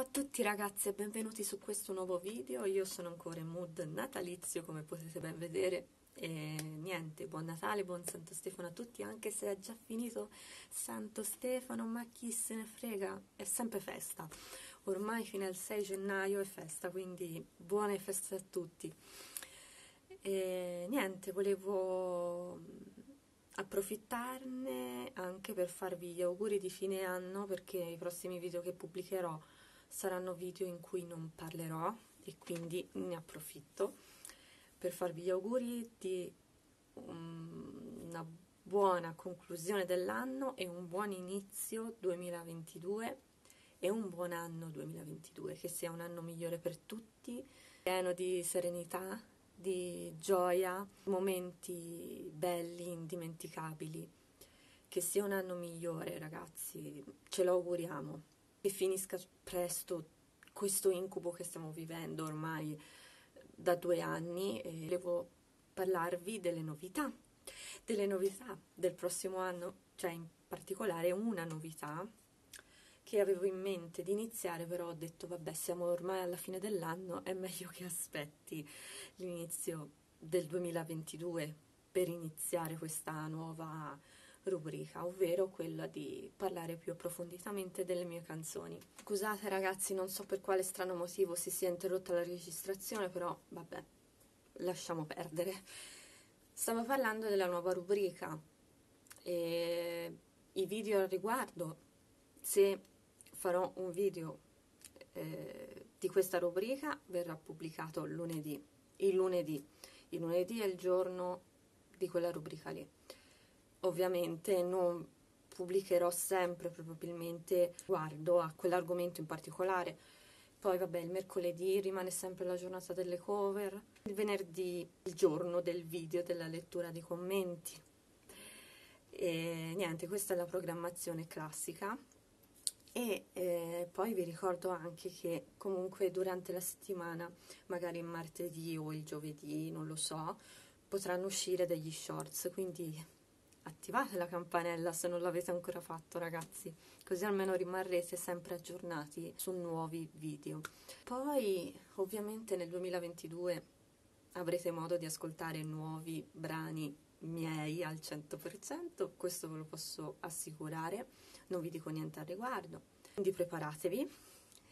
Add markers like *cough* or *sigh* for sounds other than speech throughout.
Ciao a tutti ragazzi e benvenuti su questo nuovo video, io sono ancora in mood natalizio come potete ben vedere. E niente, buon Natale, buon Santo Stefano a tutti anche se è già finito Santo Stefano ma chi se ne frega, è sempre festa. Ormai fino al 6 gennaio è festa quindi buone feste a tutti. E niente, volevo approfittarne anche per farvi gli auguri di fine anno perché i prossimi video che pubblicherò saranno video in cui non parlerò e quindi ne approfitto per farvi gli auguri di um, una buona conclusione dell'anno e un buon inizio 2022 e un buon anno 2022, che sia un anno migliore per tutti, pieno di serenità, di gioia, momenti belli, indimenticabili. Che sia un anno migliore, ragazzi, ce lo auguriamo. Che finisca presto questo incubo che stiamo vivendo ormai da due anni e volevo parlarvi delle novità, delle novità del prossimo anno, cioè in particolare una novità che avevo in mente di iniziare, però ho detto vabbè siamo ormai alla fine dell'anno, è meglio che aspetti l'inizio del 2022 per iniziare questa nuova rubrica, ovvero quella di parlare più approfonditamente delle mie canzoni. Scusate ragazzi, non so per quale strano motivo si sia interrotta la registrazione, però vabbè, lasciamo perdere. Stavo parlando della nuova rubrica e i video al riguardo, se farò un video eh, di questa rubrica verrà pubblicato lunedì il lunedì il lunedì è il giorno di quella rubrica lì ovviamente non pubblicherò sempre probabilmente guardo a quell'argomento in particolare. Poi vabbè il mercoledì rimane sempre la giornata delle cover il venerdì il giorno del video della lettura dei commenti. E niente questa è la programmazione classica. E eh, poi vi ricordo anche che comunque durante la settimana, magari il martedì o il giovedì, non lo so, potranno uscire degli shorts, quindi attivate la campanella se non l'avete ancora fatto ragazzi, così almeno rimarrete sempre aggiornati su nuovi video. Poi ovviamente nel 2022 avrete modo di ascoltare nuovi brani miei al 100%, questo ve lo posso assicurare, non vi dico niente al riguardo. Quindi preparatevi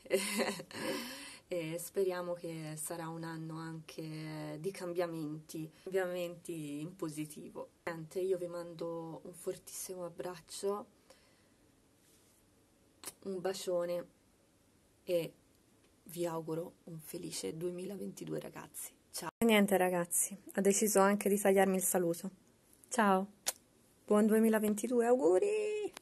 *laughs* e speriamo che sarà un anno anche di cambiamenti, cambiamenti in positivo. Niente, io vi mando un fortissimo abbraccio, un bacione e vi auguro un felice 2022 ragazzi. Ciao. Niente ragazzi, ha deciso anche di tagliarmi il saluto. Ciao, buon 2022, auguri!